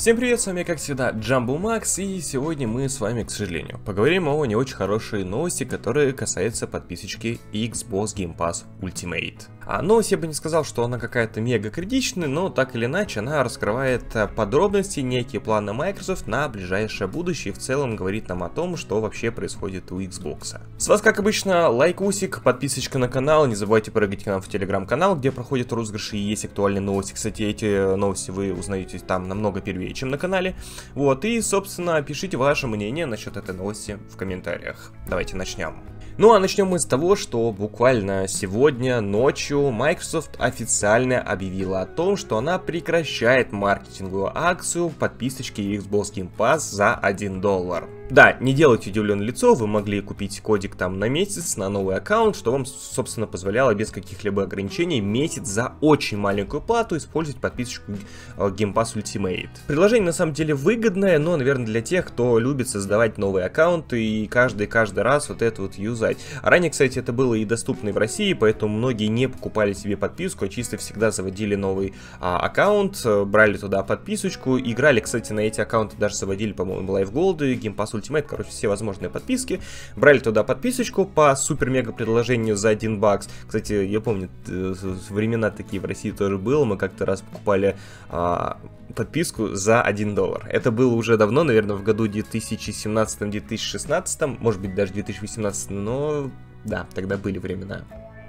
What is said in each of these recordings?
Всем привет, с вами как всегда Джамбу Макс, и сегодня мы с вами, к сожалению, поговорим о не очень хорошей новости, которая касается подписочки Xbox Game Pass Ultimate. А я бы не сказал, что она какая-то мега критичная, но так или иначе она раскрывает э, подробности, некие планы Microsoft на ближайшее будущее и в целом говорит нам о том, что вообще происходит у Xbox. С вас, как обычно, лайкусик, подписочка на канал, не забывайте прыгать к нам в телеграм-канал, где проходят розыгрыши и есть актуальные новости. Кстати, эти новости вы узнаете там намного первее, чем на канале. Вот, и, собственно, пишите ваше мнение насчет этой новости в комментариях. Давайте начнем. Ну а начнем мы с того, что буквально сегодня ночью Microsoft официально объявила о том, что она прекращает маркетинговую акцию подписочки Xbox Game Pass за 1 доллар. Да, не делайте удивленное лицо, вы могли купить кодик там на месяц, на новый аккаунт, что вам, собственно, позволяло без каких-либо ограничений месяц за очень маленькую плату использовать подписочку э, Game Pass Ultimate. Предложение на самом деле выгодное, но, наверное, для тех, кто любит создавать новые аккаунты и каждый-каждый раз вот это вот юзать. Ранее, кстати, это было и доступно и в России, поэтому многие не покупали себе подписку, а чисто всегда заводили новый а, аккаунт, э, брали туда подписочку, играли, кстати, на эти аккаунты даже заводили, по-моему, Live Gold, Game Pass Ultimate, короче, все возможные подписки. Брали туда подписочку по супер-мега предложению за 1 бакс. Кстати, я помню, времена такие в России тоже было, мы как-то раз покупали а, подписку за 1 доллар. Это было уже давно, наверное, в году 2017-2016, может быть, даже 2018, но да, тогда были времена.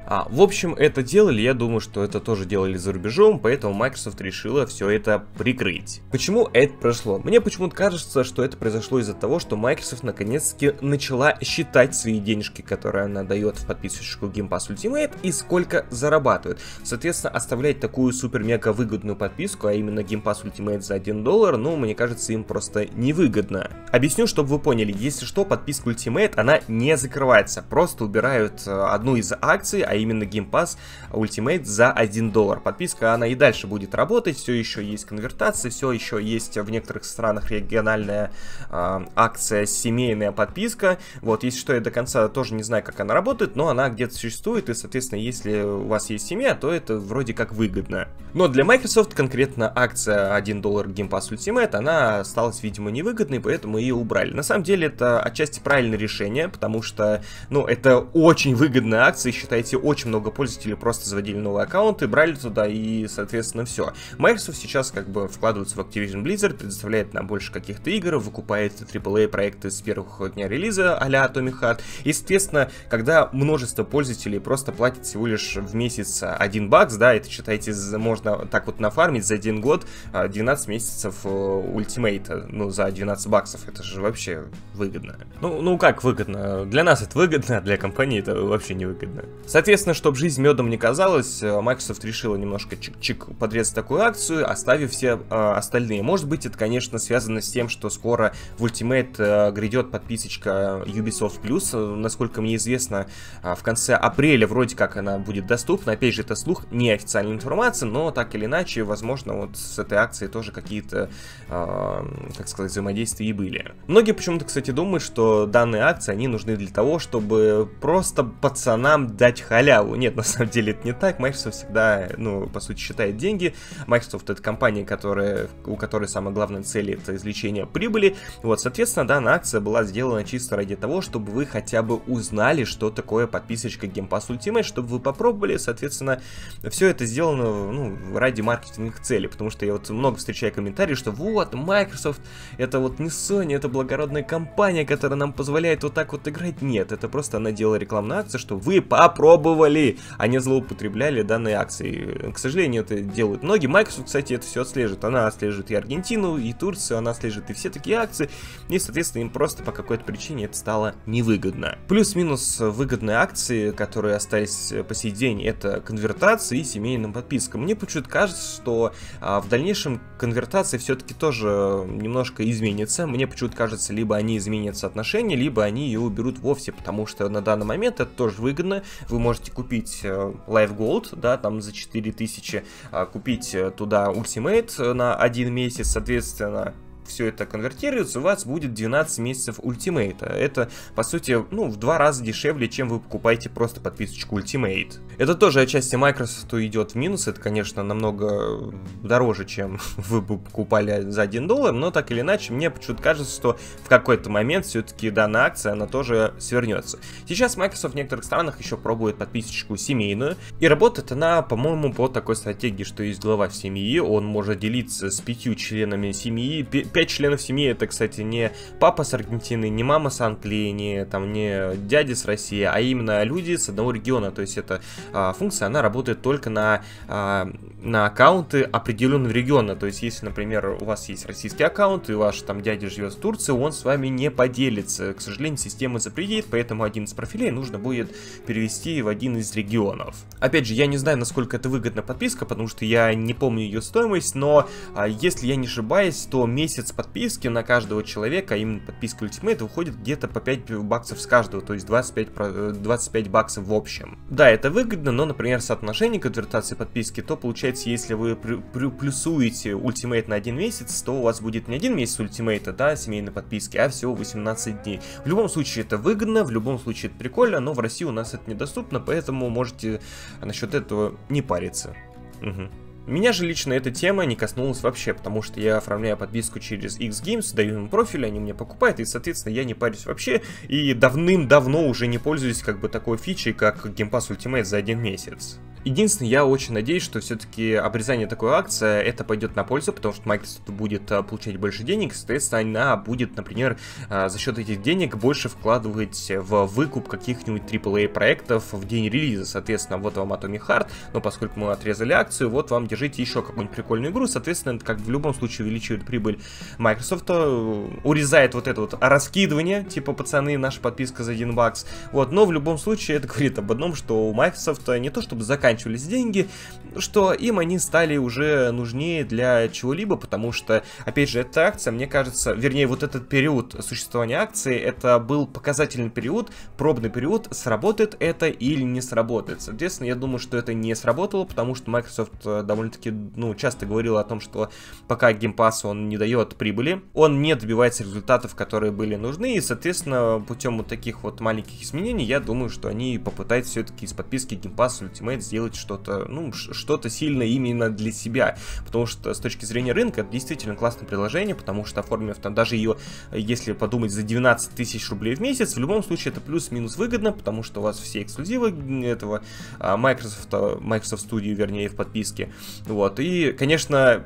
А, в общем, это делали, я думаю, что это тоже делали за рубежом, поэтому Microsoft решила все это прикрыть. Почему это прошло? Мне почему-то кажется, что это произошло из-за того, что Microsoft наконец-таки начала считать свои денежки, которые она дает в подписочку Game Pass Ultimate, и сколько зарабатывает. Соответственно, оставлять такую супер-мега выгодную подписку, а именно Game Pass Ultimate за 1 доллар, ну, мне кажется, им просто невыгодно. Объясню, чтобы вы поняли, если что, подписка Ultimate, она не закрывается, просто убирают э, одну из акций, а именно Game Pass Ultimate за 1 доллар. Подписка, она и дальше будет работать, все еще есть конвертация, все еще есть в некоторых странах региональная э, акция семейная подписка. Вот, если что, я до конца тоже не знаю, как она работает, но она где-то существует, и, соответственно, если у вас есть семья, то это вроде как выгодно. Но для Microsoft конкретно акция 1 доллар Game Pass Ultimate, она осталась, видимо, невыгодной, поэтому ее убрали. На самом деле, это отчасти правильное решение, потому что, ну, это очень выгодная акция, считайте, очень много пользователей просто заводили новые аккаунты, брали туда и, соответственно, все. Microsoft сейчас как бы вкладывается в Activision Blizzard, предоставляет нам больше каких-то игр, выкупает AAA проекты с первых дня релиза а-ля Atomic Heart. И, соответственно, когда множество пользователей просто платят всего лишь в месяц 1 бакс, да, это, считайте, можно так вот нафармить за один год 12 а, месяцев э, Ultimate, ну, за 12 баксов, это же вообще выгодно. Ну, ну как выгодно? Для нас это выгодно, а для компании это вообще не выгодно. Соответственно, Соответственно, чтобы жизнь медом не казалась, э, Microsoft решила немножко чик-чик подрезать такую акцию, оставив все э, остальные. Может быть, это, конечно, связано с тем, что скоро в Ultimate э, грядет подписочка Ubisoft Plus. Насколько мне известно, э, в конце апреля вроде как она будет доступна. Опять же, это слух, не официальная информация, но так или иначе, возможно, вот с этой акцией тоже какие-то, э, как сказать, взаимодействия и были. Многие почему-то, кстати, думают, что данные акции, они нужны для того, чтобы просто пацанам дать халяву халяву. Нет, на самом деле это не так. Microsoft всегда, ну, по сути, считает деньги. Microsoft это компания, которая, у которой самая главная цель это извлечение прибыли. Вот, соответственно, данная акция была сделана чисто ради того, чтобы вы хотя бы узнали, что такое подписочка Game Pass Ultimate, чтобы вы попробовали, соответственно, все это сделано, ну, ради маркетинговых целей, потому что я вот много встречаю комментарии, что вот, Microsoft, это вот не Sony, это благородная компания, которая нам позволяет вот так вот играть. Нет, это просто она делала рекламную акцию, что вы попробовали пробовали, а не злоупотребляли данной акцией. К сожалению, это делают многие. Microsoft, кстати, это все отслеживает. Она отслеживает и Аргентину, и Турцию, она отслеживает и все такие акции. И, соответственно, им просто по какой-то причине это стало невыгодно. Плюс-минус выгодные акции, которые остались по сей день, это конвертация и семейным подпискам. Мне почему-то кажется, что а, в дальнейшем конвертация все-таки тоже немножко изменится. Мне почему-то кажется, либо они изменят соотношение, либо они ее уберут вовсе, потому что на данный момент это тоже выгодно. Вы можете можете купить э, Live Gold, да, там за 4000, а, купить э, туда Ultimate на один месяц, соответственно, все это конвертируется, у вас будет 12 месяцев ультимейта. Это, по сути, ну, в два раза дешевле, чем вы покупаете просто подписочку Ultimate. Это тоже отчасти Microsoft идет в минус, это, конечно, намного дороже, чем вы бы покупали за 1 доллар, но так или иначе, мне почему-то кажется, что в какой-то момент все-таки данная акция, она тоже свернется. Сейчас Microsoft в некоторых странах еще пробует подписочку семейную, и работает она, по-моему, по такой стратегии, что есть глава семьи, он может делиться с пятью членами семьи, пять членов семьи это, кстати, не папа с Аргентины, не мама с Англии, не, там, не дядя с России, а именно люди с одного региона, то есть эта а, функция, она работает только на, а, на аккаунты определенного региона, то есть если, например, у вас есть российский аккаунт, и ваш там дядя живет в Турции, он с вами не поделится, к сожалению, система запретит, поэтому один из профилей нужно будет перевести в один из регионов. Опять же, я не знаю, насколько это выгодна подписка, потому что я не помню ее стоимость, но а, если я не ошибаюсь, то месяц подписки на каждого человека, а именно подписка Ultimate, выходит где-то по 5 баксов с каждого, то есть 25, 25 баксов в общем. Да, это выгодно, но, например, соотношение конвертации подписки, то получается, если вы плюсуете Ultimate на один месяц, то у вас будет не один месяц Ultimate, да, семейной подписки, а всего 18 дней. В любом случае это выгодно, в любом случае это прикольно, но в России у нас это недоступно, поэтому можете насчет этого не париться. Угу. Меня же лично эта тема не коснулась вообще, потому что я оформляю подписку через X-Games, даю им профиль, они мне покупают, и, соответственно, я не парюсь вообще, и давным-давно уже не пользуюсь как бы такой фичей, как Game Pass Ultimate за один месяц. Единственное, я очень надеюсь, что все-таки обрезание такой акции, это пойдет на пользу, потому что Microsoft будет а, получать больше денег, соответственно, она будет, например, а, за счет этих денег больше вкладывать в выкуп каких-нибудь AAA проектов в день релиза. Соответственно, вот вам Atomic Heart, но поскольку мы отрезали акцию, вот вам держите еще какую-нибудь прикольную игру, соответственно, это как в любом случае увеличивает прибыль Microsoft, э, урезает вот это вот раскидывание, типа, пацаны, наша подписка за 1 бакс, вот, но в любом случае это говорит об одном, что у Microsoft не то чтобы заканчивается заканчивались деньги, что им они стали уже нужнее для чего-либо, потому что, опять же, эта акция, мне кажется, вернее, вот этот период существования акции, это был показательный период, пробный период, сработает это или не сработает. Соответственно, я думаю, что это не сработало, потому что Microsoft э, довольно-таки, ну, часто говорил о том, что пока Game Pass он не дает прибыли, он не добивается результатов, которые были нужны, и, соответственно, путем вот таких вот маленьких изменений, я думаю, что они попытаются все-таки из подписки Game Pass Ultimate сделать сделать что-то, ну, что-то сильно именно для себя, потому что с точки зрения рынка это действительно классное приложение, потому что оформив там даже ее, если подумать, за 12 тысяч рублей в месяц, в любом случае это плюс-минус выгодно, потому что у вас все эксклюзивы этого а, Microsoft, Microsoft Studio, вернее, в подписке, вот, и, конечно,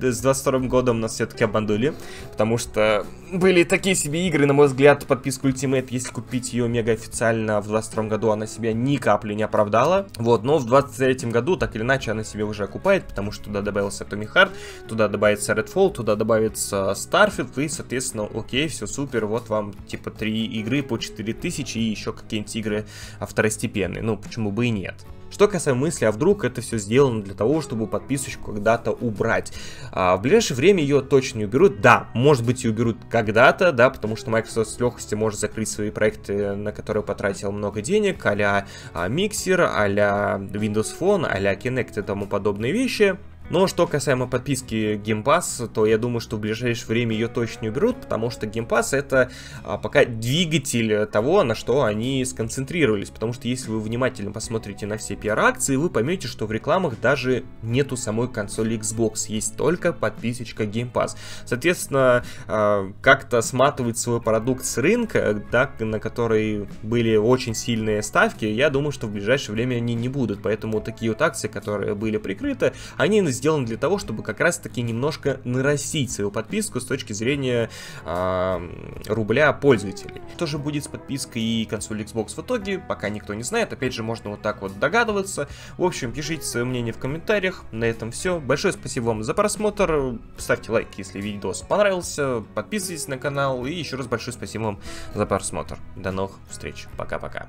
с 22 годом нас все-таки обманули, потому что были такие себе игры, на мой взгляд, подписку Ultimate, если купить ее мега официально в 22 году, она себя ни капли не оправдала, вот, но в 23 году, так или иначе, она себя уже окупает, потому что туда добавился Atomic Heart, туда добавится Redfall, туда добавится Starfield, и, соответственно, окей, все супер, вот вам, типа, три игры по 4000 и еще какие-нибудь игры второстепенные, ну, почему бы и нет. Что касаемо мысли, а вдруг это все сделано для того, чтобы подписочку когда-то убрать. А, в ближайшее время ее точно не уберут. Да, может быть и уберут когда-то, да, потому что Microsoft с легкостью может закрыть свои проекты, на которые потратил много денег, а-ля а, Mixer, а-ля Windows Phone, а-ля Kinect и тому подобные вещи. Но что касаемо подписки Game Pass, то я думаю, что в ближайшее время ее точно не уберут, потому что Game Pass это а, пока двигатель того, на что они сконцентрировались. Потому что если вы внимательно посмотрите на все PR-акции, вы поймете, что в рекламах даже нету самой консоли Xbox, есть только подписочка Game Pass. Соответственно, а, как-то сматывать свой продукт с рынка, да, на который были очень сильные ставки, я думаю, что в ближайшее время они не будут. Поэтому такие вот акции, которые были прикрыты, они сделан для того, чтобы как раз-таки немножко нарастить свою подписку с точки зрения э, рубля пользователей. Что же будет с подпиской и консоль Xbox в итоге, пока никто не знает. Опять же, можно вот так вот догадываться. В общем, пишите свое мнение в комментариях. На этом все. Большое спасибо вам за просмотр. Ставьте лайк, если видос понравился. Подписывайтесь на канал. И еще раз большое спасибо вам за просмотр. До новых встреч. Пока-пока.